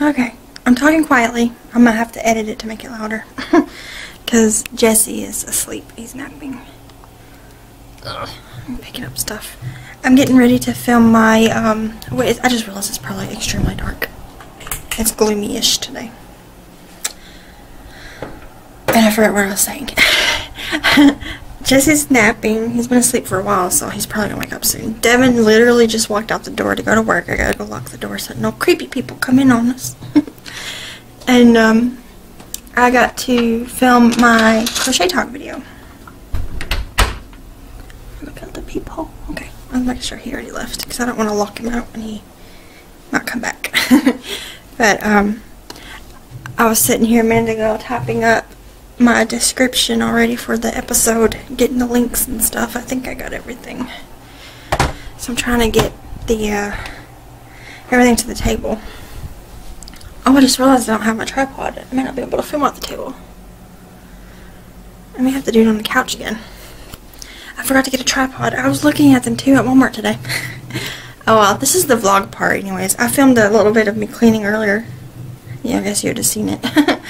Okay, I'm talking quietly. I'm gonna have to edit it to make it louder. Because Jesse is asleep. He's napping. Ugh, I'm picking up stuff. I'm getting ready to film my, um, wait, I just realized it's probably extremely dark. It's gloomy-ish today. And I forgot what I was saying. Jesse's napping. He's been asleep for a while, so he's probably gonna wake up soon. Devin literally just walked out the door to go to work. I gotta go lock the door so no creepy people come in on us. and um, I got to film my crochet talk video. Look at the peephole. Okay, I'm making sure he already left because I don't want to lock him out and he not come back. but um, I was sitting here a minute ago typing up my description already for the episode, getting the links and stuff. I think I got everything. So I'm trying to get the uh, everything to the table. Oh, I just realized I don't have my tripod. I may not be able to film at the table. I may have to do it on the couch again. I forgot to get a tripod. I was looking at them too at Walmart today. oh well, this is the vlog part anyways. I filmed a little bit of me cleaning earlier. Yeah, I guess you would have seen it.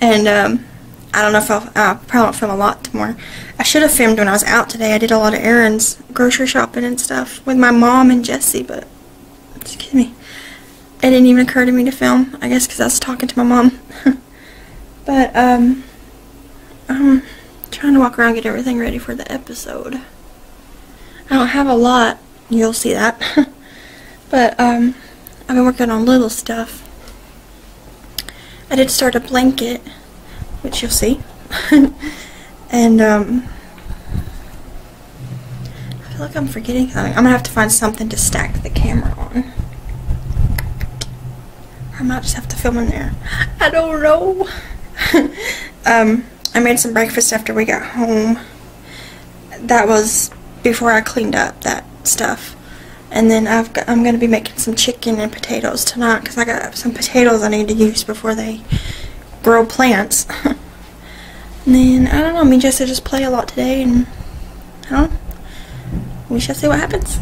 and um, I don't know if I'll, uh, probably won't film a lot more. I should have filmed when I was out today. I did a lot of errands, grocery shopping and stuff with my mom and Jesse, but, excuse me, it didn't even occur to me to film. I guess because I was talking to my mom. but, um, I'm trying to walk around get everything ready for the episode. I don't have a lot. You'll see that. but, um, I've been working on little stuff. I did start a blanket which you'll see. and um, I feel like I'm forgetting something. I'm gonna have to find something to stack the camera on. I might just have to film in there. I don't know. um, I made some breakfast after we got home. That was before I cleaned up that stuff. And then I've got, I'm going to be making some chicken and potatoes tonight because I got some potatoes I need to use before they grow plants. and then, I don't know, me and Jesse just play a lot today, and I don't know. We shall see what happens.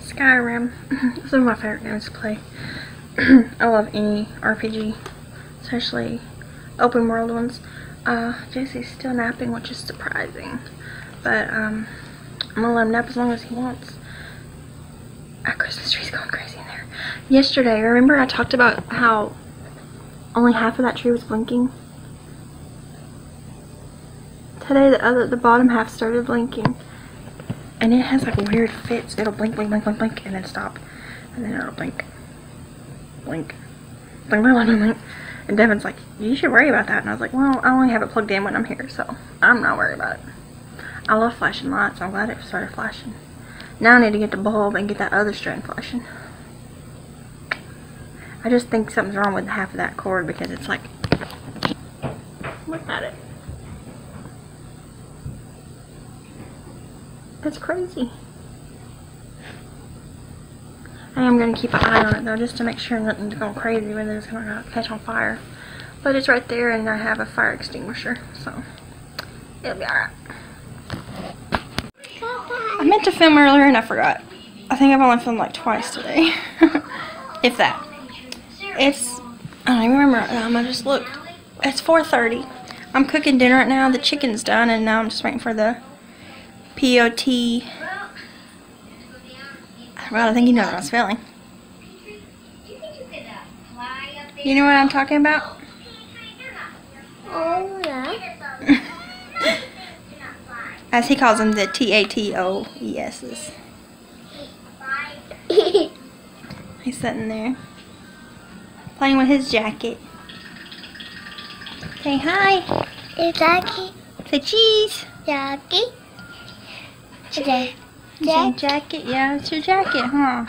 Some Skyrim. is one of my favorite games to play. I love any RPG, especially open world ones. Uh, Jesse's still napping, which is surprising. But, um, I'm gonna let him nap as long as he wants. Our Christmas tree's going crazy in there. Yesterday, remember I talked about how only half of that tree was blinking? Today, the other, the bottom half started blinking. And it has like weird fits. It'll blink, blink, blink, blink, blink, and then stop. And then it'll blink. Blink. Blink, blink, blink, blink. And Devin's like, you should worry about that. And I was like, well, I only have it plugged in when I'm here, so I'm not worried about it. I love flashing lights. I'm glad it started flashing. Now I need to get the bulb and get that other strand flashing. I just think something's wrong with half of that cord because it's like, look at it. That's crazy. I am going to keep an eye on it though just to make sure nothing's going crazy when it's going to catch on fire. But it's right there and I have a fire extinguisher, so it'll be alright. I meant to film earlier and I forgot. I think I've only filmed like twice today. if that. It's, I don't even remember now, I just looked. It's 4.30. I'm cooking dinner right now. The chicken's done and now I'm just waiting for the POT. Well, I think you know what I was feeling. You know what I'm talking about? Oh, yeah. As he calls them, the T-A-T-O-E-S's. He's sitting there. Playing with his jacket. Say hi. It's Jackie. Say cheese. Jackie. You say jacket? Yeah, it's your jacket, huh?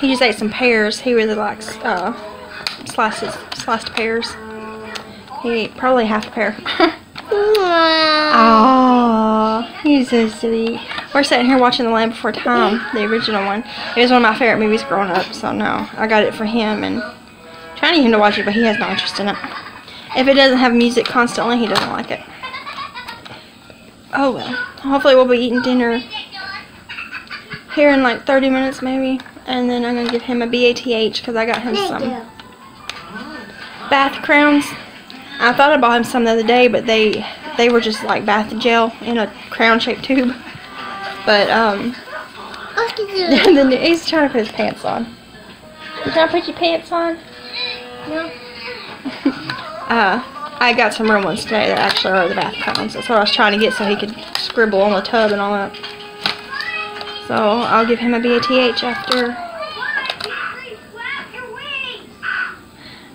He just ate some pears. He really likes uh, slices, sliced pears. He ate probably half a pear. Oh, he's so sweet. We're sitting here watching The Land Before Time, the original one. It was one of my favorite movies growing up, so no, I got it for him and trying to get him to watch it, but he has no interest in it. If it doesn't have music constantly, he doesn't like it. Oh well. Hopefully we'll be eating dinner here in like 30 minutes maybe. And then I'm going to give him a BATH because I got him some bath crowns. I thought I bought him some the other day, but they they were just like bath gel in a crown shaped tube. But um, then he's trying to put his pants on. You trying to put your pants on? No. uh, I got some real ones today that actually are the bath crowns. That's what I was trying to get so he could scribble on the tub and all that. So I'll give him a BATH after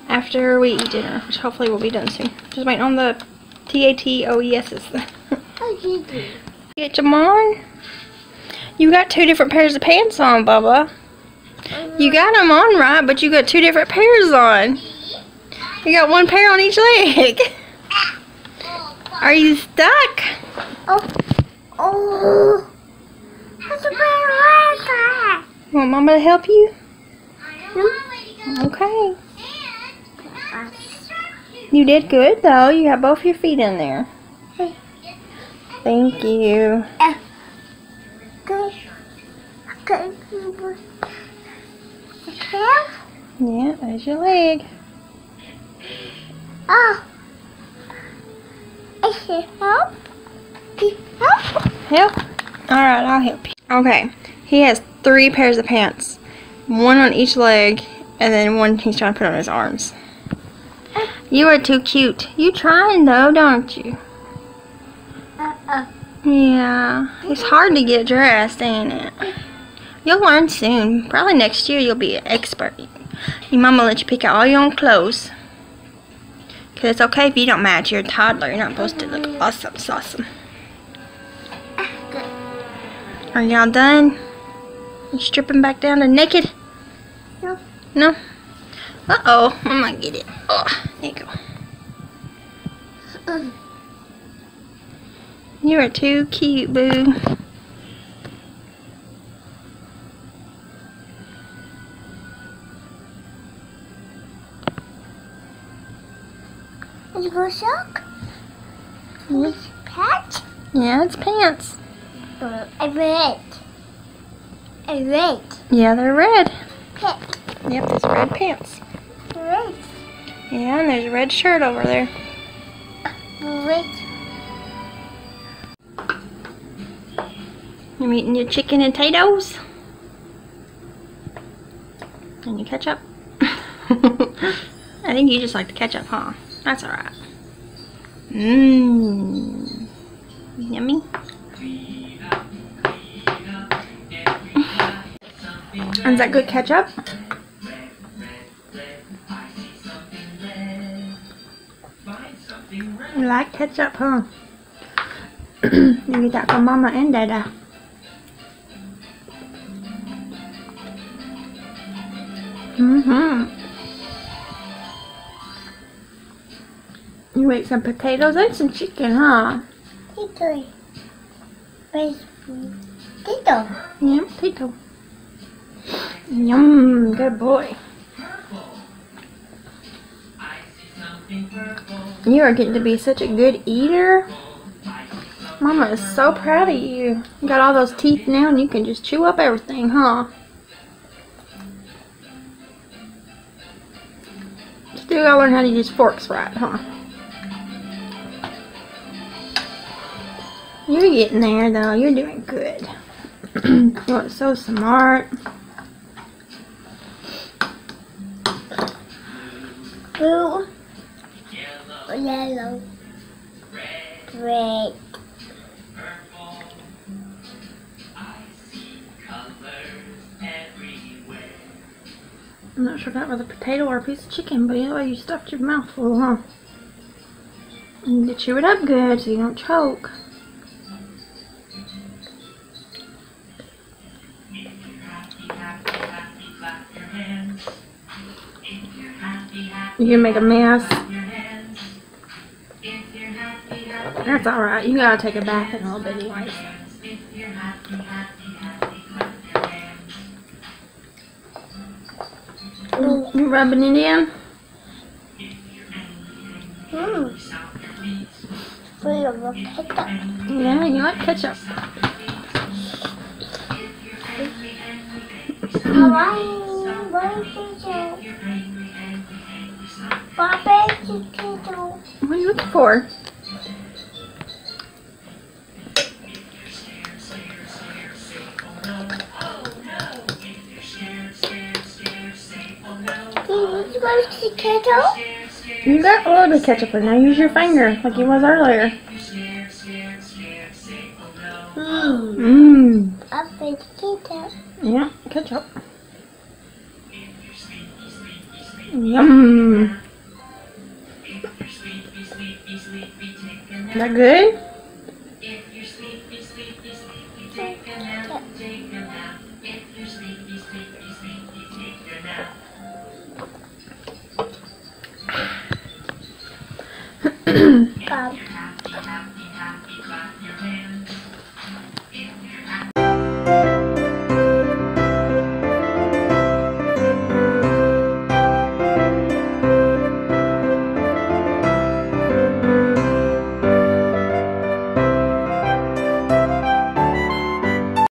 after we eat dinner, which hopefully will be done soon. Just waiting on the T-A-T-O-E-S's. Get them on. You got two different pairs of pants on, Bubba. You got them on right, but you got two different pairs on. You got one pair on each leg. Are you stuck? Oh. Oh. That's a bad Want Mama to help you? Hmm? Okay. You did good though. You got both your feet in there. Thank you. Yeah, there's your leg. Oh. I can help? Help? Help? Alright, I'll help you. Okay. He has three pairs of pants. One on each leg, and then one he's trying to put on his arms. You are too cute. You trying though, don't you? Uh-uh. Yeah. It's hard to get dressed, ain't it? You'll learn soon. Probably next year you'll be an expert. Your mama let you pick out all your own clothes. It's okay if you don't match. You're a toddler. You're not supposed to look awesome, awesome. Are y'all done? You stripping back down to naked? No. No? Uh-oh. I might get it. Oh, there you go. Mm. You are too cute, boo. Is it go sock? Yeah. Is pet? Yeah, it's pants. Uh, I red. I red. Yeah, they're red. Pet. Yep, there's red pants. Red. Yeah, and there's a red shirt over there. Red. You're eating your chicken and potatoes? And your ketchup? I think you just like the ketchup, huh? That's alright. Mmm. Yummy. Is that good ketchup? You like ketchup, huh? you get that from Mama and Dada. Mm-hmm. Ate some potatoes and some chicken, huh? Potato. Potato? Yeah, potato. Yum, good boy. You are getting to be such a good eater. Mama is so proud of you. You got all those teeth now and you can just chew up everything, huh? Still gotta learn how to use forks right, huh? You're getting there though. You're doing good. you are so smart. Blue. Yellow. Red. I'm not sure if that was a potato or a piece of chicken, but either way you stuffed your mouth full, huh? You need to chew it up good so you don't choke. You make a mess? That's alright. You gotta take a bath in a little bit anyways. Mm, you rubbing it in? Ketchup. Yeah, you like ketchup. Hawaii. What are you looking for? You got a little bit of ketchup in there. Use your finger like you was earlier. Mmm. Yeah, ketchup. Yum. Is that good? Bob.